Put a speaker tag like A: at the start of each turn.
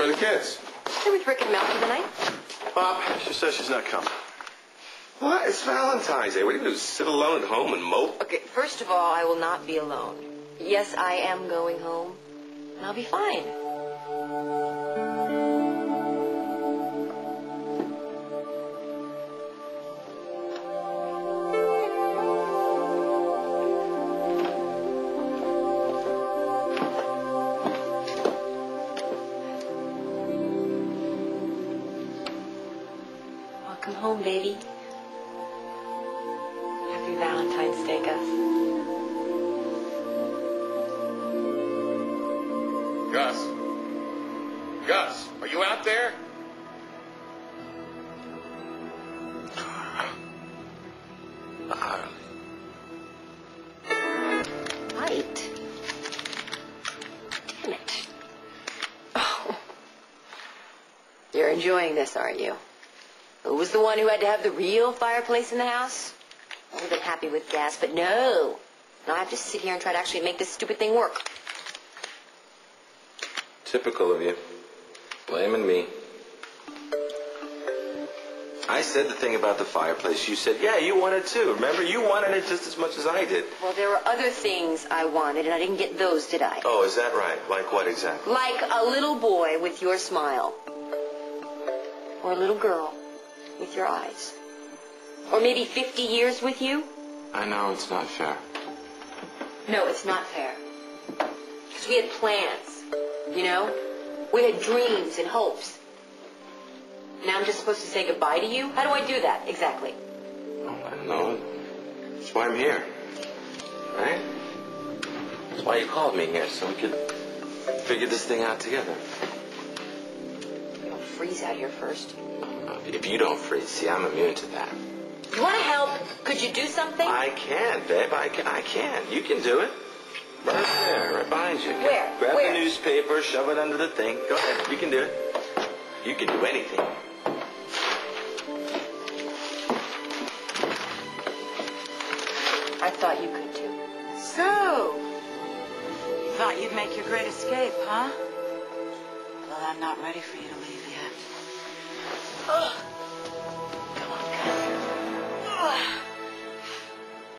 A: Where are the kids?
B: They're with Rick and Mel for the night.
A: Bob, she says she's not coming. What? It's Valentine's Day. What are you going to do? Sit alone at home and mope?
B: Okay, first of all, I will not be alone. Yes, I am going home, and I'll be fine. Welcome home, baby. Happy Valentine's Day, Gus.
A: Gus. Gus, are you out there?
B: Right. Damn it. Oh. You're enjoying this, aren't you? Who was the one who had to have the real fireplace in the house? I would have been happy with gas, but no. Now I have to sit here and try to actually make this stupid thing work.
A: Typical of you. Blaming me. I said the thing about the fireplace. You said, yeah, you wanted too. Remember, you wanted it just as much as I did.
B: Well, there were other things I wanted, and I didn't get those, did I?
A: Oh, is that right? Like what exactly?
B: Like a little boy with your smile. Or a little girl with your eyes. Or maybe 50 years with you.
A: I know it's not fair.
B: No, it's not fair. Because we had plans, you know? We had dreams and hopes. Now I'm just supposed to say goodbye to you? How do I do that, exactly?
A: Oh, I don't know. That's why I'm here. Right? That's why you called me here, so we could figure this thing out together.
B: You don't freeze out here first.
A: If you don't freeze, see, I'm immune to that.
B: You want to help? Could you do something?
A: I can, babe. I can. I can. You can do it. Right there, right behind you.
B: Where?
A: Grab
B: Where?
A: the newspaper, shove it under the thing. Go ahead. You can do it. You can do anything.
B: I thought you could too.
C: So, you thought you'd make your great escape, huh? Well, I'm not ready for you to leave yet.